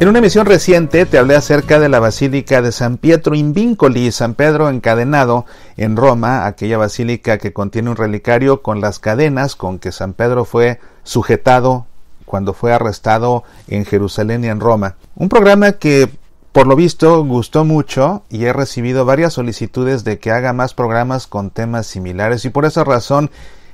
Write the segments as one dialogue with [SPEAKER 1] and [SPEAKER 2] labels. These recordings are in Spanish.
[SPEAKER 1] En una emisión reciente te hablé acerca de la Basílica de San Pietro in Vincoli, San Pedro encadenado en Roma, aquella basílica que contiene un relicario con las cadenas con que San Pedro fue sujetado cuando fue arrestado en Jerusalén y en Roma. Un programa que por lo visto gustó mucho y he recibido varias solicitudes de que haga más programas con temas similares y por esa razón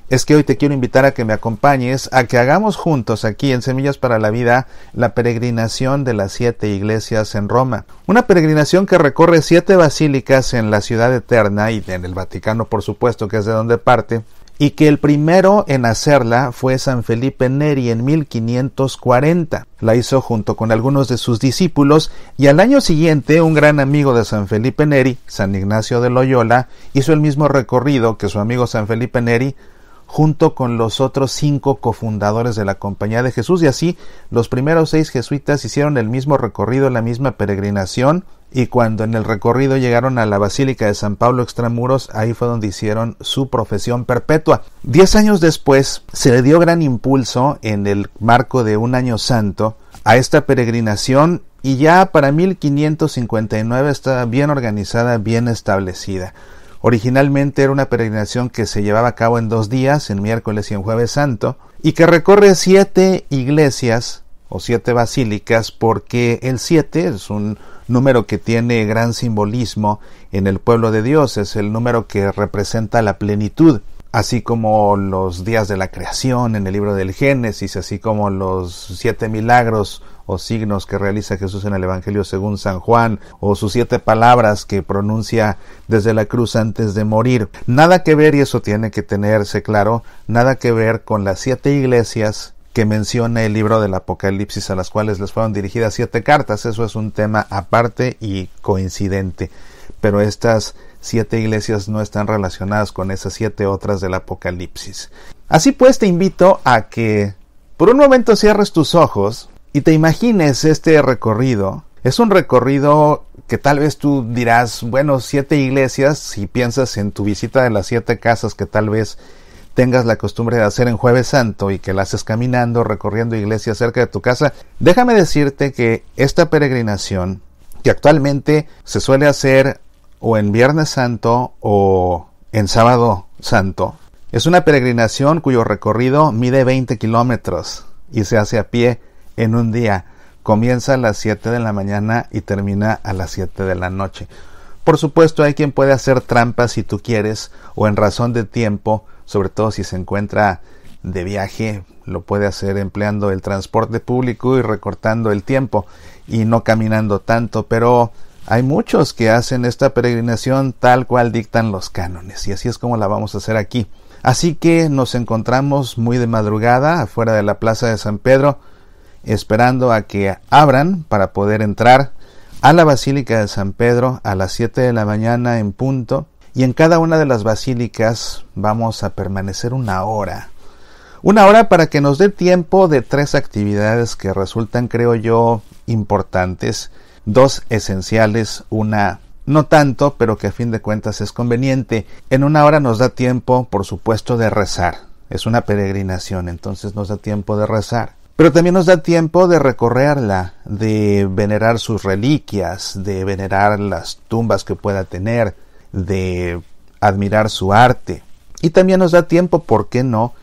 [SPEAKER 1] es que hoy te quiero invitar a que me acompañes, a que hagamos juntos aquí en Semillas para la Vida la peregrinación de las siete iglesias en Roma. Una peregrinación que recorre siete basílicas en la ciudad eterna y en el Vaticano, por supuesto, que es de donde parte, y que el primero en hacerla fue San Felipe Neri en 1540. La hizo junto con algunos de sus discípulos y al año siguiente un gran amigo de San Felipe Neri, San Ignacio de Loyola, hizo el mismo recorrido que su amigo San Felipe Neri junto con los otros cinco cofundadores de la Compañía de Jesús y así los primeros seis jesuitas hicieron el mismo recorrido, la misma peregrinación y cuando en el recorrido llegaron a la Basílica de San Pablo Extramuros, ahí fue donde hicieron su profesión perpetua. Diez años después se le dio gran impulso en el marco de un año santo a esta peregrinación y ya para 1559 está bien organizada, bien establecida. Originalmente era una peregrinación que se llevaba a cabo en dos días, en miércoles y en jueves santo, y que recorre siete iglesias o siete basílicas porque el siete es un número que tiene gran simbolismo en el pueblo de Dios, es el número que representa la plenitud, así como los días de la creación en el libro del Génesis, así como los siete milagros o signos que realiza Jesús en el Evangelio según San Juan, o sus siete palabras que pronuncia desde la cruz antes de morir. Nada que ver, y eso tiene que tenerse claro, nada que ver con las siete iglesias que menciona el libro del Apocalipsis a las cuales les fueron dirigidas siete cartas. Eso es un tema aparte y coincidente. Pero estas siete iglesias no están relacionadas con esas siete otras del Apocalipsis. Así pues te invito a que por un momento cierres tus ojos y te imagines este recorrido. Es un recorrido que tal vez tú dirás, bueno, siete iglesias, si piensas en tu visita de las siete casas que tal vez tengas la costumbre de hacer en jueves santo y que la haces caminando, recorriendo iglesias cerca de tu casa, déjame decirte que esta peregrinación, que actualmente se suele hacer o en Viernes Santo o en Sábado Santo, es una peregrinación cuyo recorrido mide 20 kilómetros y se hace a pie en un día. Comienza a las 7 de la mañana y termina a las 7 de la noche. Por supuesto, hay quien puede hacer trampas si tú quieres o en razón de tiempo, sobre todo si se encuentra de viaje, lo puede hacer empleando el transporte público y recortando el tiempo y no caminando tanto, pero hay muchos que hacen esta peregrinación tal cual dictan los cánones y así es como la vamos a hacer aquí. Así que nos encontramos muy de madrugada afuera de la plaza de San Pedro, esperando a que abran para poder entrar a la Basílica de San Pedro a las 7 de la mañana en punto y en cada una de las basílicas vamos a permanecer una hora. Una hora para que nos dé tiempo de tres actividades que resultan, creo yo, importantes, dos esenciales, una no tanto, pero que a fin de cuentas es conveniente. En una hora nos da tiempo, por supuesto, de rezar. Es una peregrinación, entonces nos da tiempo de rezar. Pero también nos da tiempo de recorrerla, de venerar sus reliquias, de venerar las tumbas que pueda tener, de admirar su arte. Y también nos da tiempo, ¿por qué no?,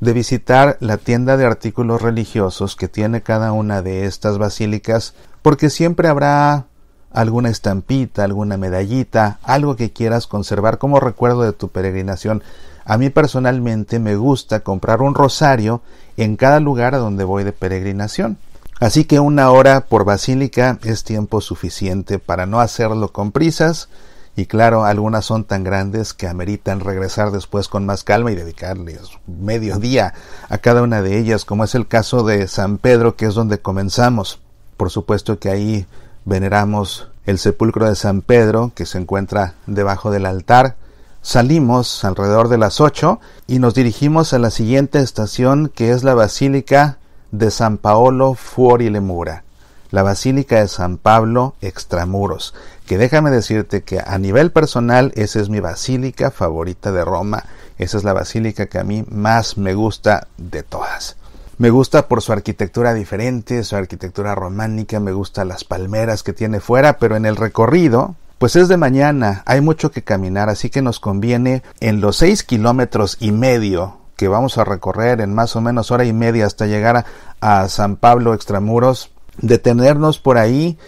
[SPEAKER 1] de visitar la tienda de artículos religiosos que tiene cada una de estas basílicas, porque siempre habrá alguna estampita, alguna medallita, algo que quieras conservar como recuerdo de tu peregrinación. A mí personalmente me gusta comprar un rosario en cada lugar a donde voy de peregrinación. Así que una hora por basílica es tiempo suficiente para no hacerlo con prisas y claro, algunas son tan grandes que ameritan regresar después con más calma y dedicarles medio día a cada una de ellas, como es el caso de San Pedro, que es donde comenzamos. Por supuesto que ahí veneramos el sepulcro de San Pedro, que se encuentra debajo del altar, Salimos alrededor de las ocho y nos dirigimos a la siguiente estación que es la Basílica de San Paolo Fuori Lemura, la Basílica de San Pablo Extramuros, que déjame decirte que a nivel personal esa es mi basílica favorita de Roma, esa es la basílica que a mí más me gusta de todas. Me gusta por su arquitectura diferente, su arquitectura románica, me gusta las palmeras que tiene fuera, pero en el recorrido, pues es de mañana, hay mucho que caminar, así que nos conviene en los seis kilómetros y medio que vamos a recorrer en más o menos hora y media hasta llegar a, San Pablo Extramuros, detenernos por ahí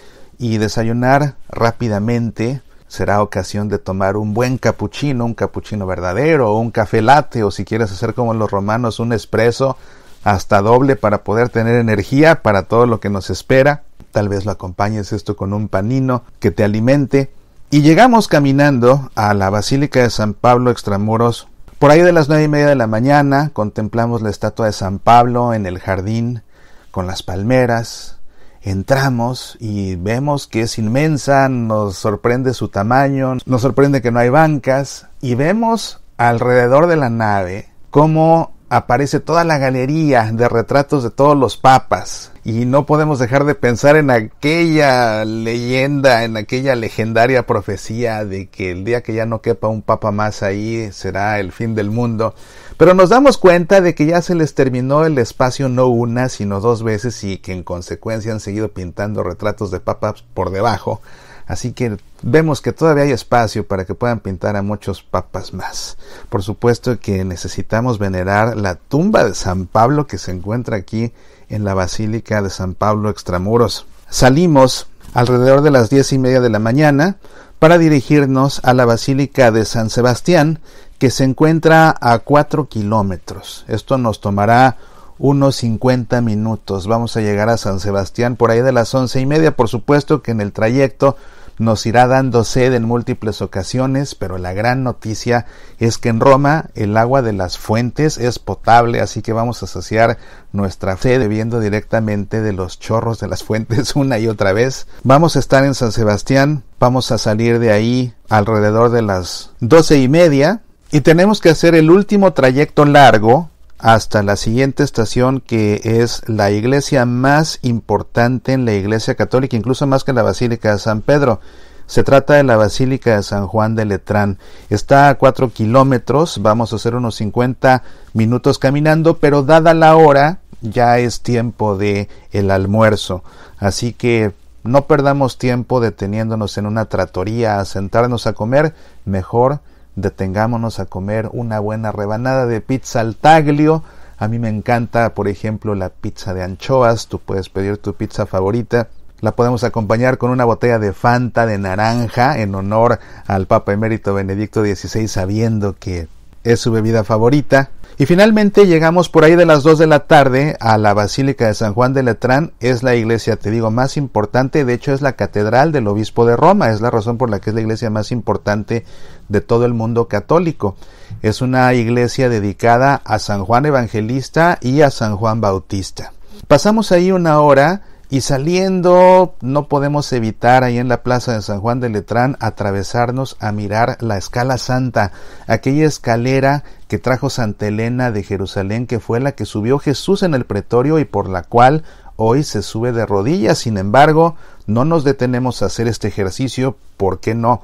[SPEAKER 1] y desayunar rápidamente. Será ocasión de tomar un buen capuchino, un capuchino verdadero, o un café latte, o si quieres hacer como los romanos, un espresso hasta doble para poder tener energía para todo lo que nos espera. Tal vez lo acompañes esto con un panino que te alimente. Y llegamos caminando a la Basílica de San Pablo Extramuros. Por ahí de las nueve y media de la mañana contemplamos la estatua de San Pablo en el jardín con las palmeras. Entramos y vemos que es inmensa, nos sorprende su tamaño, nos sorprende que no hay bancas y vemos alrededor de la nave cómo aparece toda la galería de retratos de todos los papas. Y no podemos dejar de pensar en aquella leyenda, en aquella legendaria profecía de que el día que ya no quepa un papa más ahí será el fin del mundo. Pero nos damos cuenta de que ya se les terminó el espacio no una, sino dos veces y que en consecuencia han seguido pintando retratos de papas por debajo. Así que vemos que todavía hay espacio para que puedan pintar a muchos papas más. Por supuesto que necesitamos venerar la tumba de San Pablo que se encuentra aquí en la Basílica de San Pablo Extramuros. Salimos alrededor de las diez y media de la mañana para dirigirnos a la Basílica de San Sebastián que se encuentra a cuatro kilómetros. Esto nos tomará unos 50 minutos. Vamos a llegar a San Sebastián por ahí de las once y media. Por supuesto que en el trayecto nos irá dando sed en múltiples ocasiones, pero la gran noticia es que en Roma el agua de las fuentes es potable, así que vamos a saciar nuestra sed bebiendo directamente de los chorros de las fuentes una y otra vez. Vamos a estar en San Sebastián, vamos a salir de ahí alrededor de las doce y media y tenemos que hacer el último trayecto largo hasta la siguiente estación que es la iglesia más importante en la iglesia católica, incluso más que la Basílica de San Pedro. Se trata de la Basílica de San Juan de Letrán. Está a cuatro kilómetros, vamos a hacer unos 50 minutos caminando, pero dada la hora ya es tiempo de el almuerzo. Así que no perdamos tiempo deteniéndonos en una tratoría a sentarnos a comer, mejor detengámonos a comer una buena rebanada de pizza al taglio. A mí me encanta, por ejemplo, la pizza de anchoas. Tú puedes pedir tu pizza favorita. La podemos acompañar con una botella de Fanta de naranja en honor al Papa Emérito Benedicto XVI, sabiendo que es su bebida favorita. Y finalmente llegamos por ahí de las 2 de la tarde a la Basílica de San Juan de Letrán. Es la iglesia, te digo, más importante. De hecho, es la catedral del obispo de Roma. Es la razón por la que es la iglesia más importante de todo el mundo católico. Es una iglesia dedicada a San Juan Evangelista y a San Juan Bautista. Pasamos ahí una hora y saliendo no podemos evitar ahí en la plaza de San Juan de Letrán atravesarnos a mirar la escala santa, aquella escalera que trajo Santa Elena de Jerusalén, que fue la que subió Jesús en el pretorio y por la cual hoy se sube de rodillas. Sin embargo, no nos detenemos a hacer este ejercicio, ¿por qué no?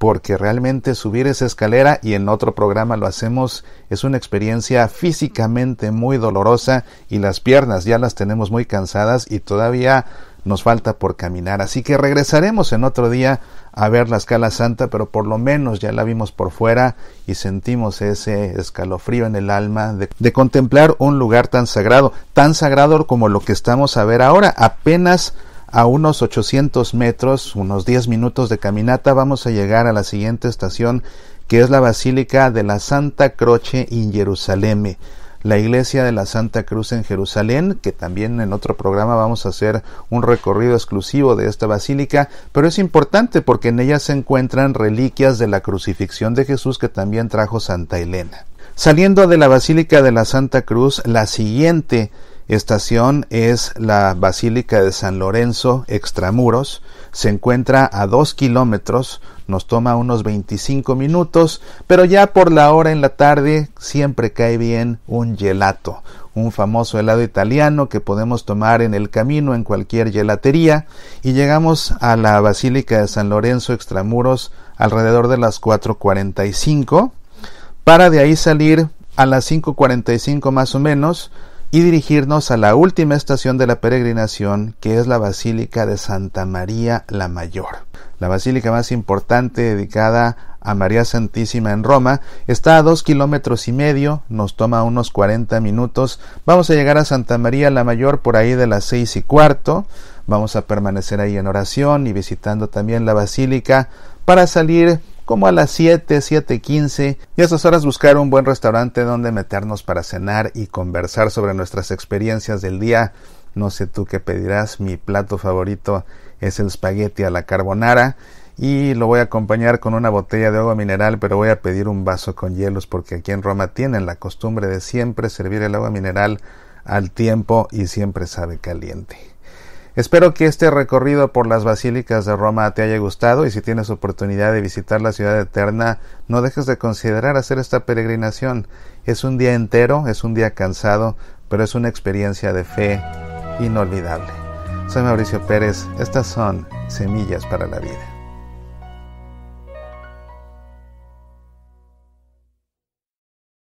[SPEAKER 1] Porque realmente subir esa escalera y en otro programa lo hacemos es una experiencia físicamente muy dolorosa y las piernas ya las tenemos muy cansadas y todavía nos falta por caminar. Así que regresaremos en otro día a ver la escala santa, pero por lo menos ya la vimos por fuera y sentimos ese escalofrío en el alma de, de contemplar un lugar tan sagrado, tan sagrado como lo que estamos a ver ahora. Apenas a unos 800 metros, unos 10 minutos de caminata, vamos a llegar a la siguiente estación, que es la Basílica de la Santa Croce en Jerusalén. La iglesia de la Santa Cruz en Jerusalén, que también en otro programa vamos a hacer un recorrido exclusivo de esta basílica, pero es importante porque en ella se encuentran reliquias de la crucifixión de Jesús que también trajo Santa Elena. Saliendo de la Basílica de la Santa Cruz, la siguiente estación es la Basílica de San Lorenzo Extramuros. Se encuentra a dos kilómetros, nos toma unos 25 minutos, pero ya por la hora en la tarde siempre cae bien un gelato, un famoso helado italiano que podemos tomar en el camino en cualquier gelatería y llegamos a la Basílica de San Lorenzo Extramuros alrededor de las 4.45 para de ahí salir a las 5.45 más o menos y dirigirnos a la última estación de la peregrinación, que es la Basílica de Santa María la Mayor. La basílica más importante dedicada a María Santísima en Roma está a dos kilómetros y medio, nos toma unos 40 minutos. Vamos a llegar a Santa María la Mayor por ahí de las seis y cuarto. Vamos a permanecer ahí en oración y visitando también la basílica para salir como a las 7, 7.15 y a esas horas buscar un buen restaurante donde meternos para cenar y conversar sobre nuestras experiencias del día. No sé tú qué pedirás, mi plato favorito es el espagueti a la carbonara y lo voy a acompañar con una botella de agua mineral, pero voy a pedir un vaso con hielos porque aquí en Roma tienen la costumbre de siempre servir el agua mineral al tiempo y siempre sabe caliente. Espero que este recorrido por las basílicas de Roma te haya gustado y si tienes oportunidad de visitar la ciudad eterna, no dejes de considerar hacer esta peregrinación. Es un día entero, es un día cansado, pero es una experiencia de fe inolvidable. Soy Mauricio Pérez, estas son Semillas para la Vida.